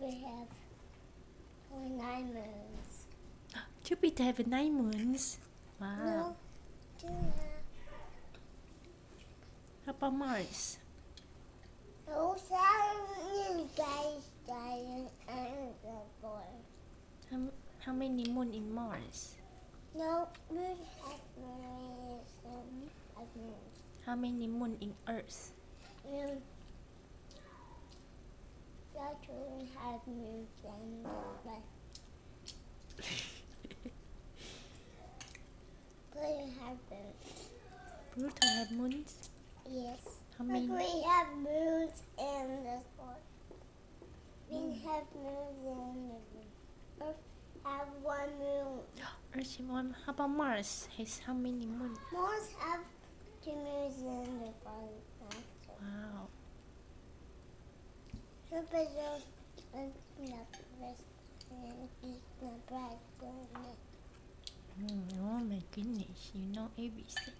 Jupiter have nine moons. Jupiter have nine moons. Wow. No, do. How about Mars? No, is guys dying and. How, how many moon in Mars? No, moon has moons and have moons. How many moon in Earth? Moon. Saturn has moons and but Pluto has moons. Pluto have moons? Yes. How Like many? we have moons in the sky. We hmm. have moons in the moon. Earth have one moon. Earth have one. How about Mars? Has how many moons? Mars have two moons in the sky. Wow. Jupiter is the first and is the bright planet. Mm, oh my goodness, you know everything.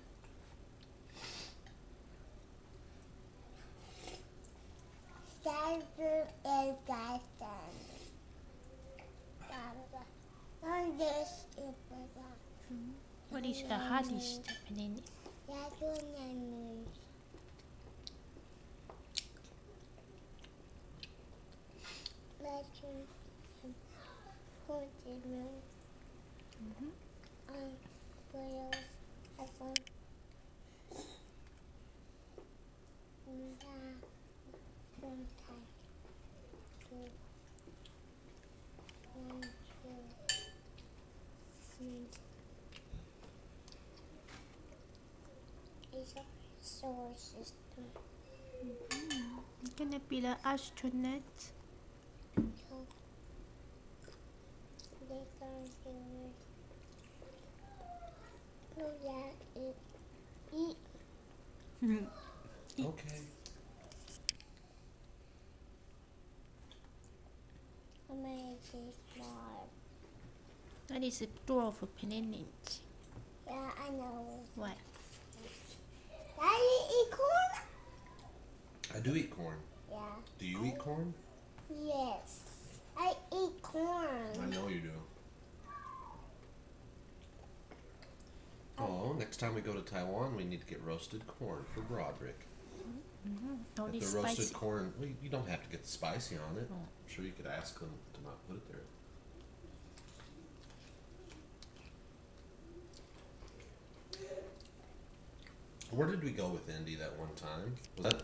This is. What is the hardest planet? Saturn and moon. Saturn and forty moon. Mhm. Um, Pluto has one. And that one. Two. One, two, three. It's a solar system. You're gonna be the astronaut. Can do it. So that it eat Okay. amazing smart. That is a dwarf planet. Yeah, I know. What? Daddy eat corn? I do eat corn. Yeah. Do you eat corn? Yes. I eat corn. I know you do. Oh, next time we go to Taiwan, we need to get roasted corn for Broderick. Mm-hmm. Only Get the roasted spicy. corn, well, you don't have to get spicy on it. Oh. I'm sure you could ask them to not put it there. Where did we go with Indy that one time? Was that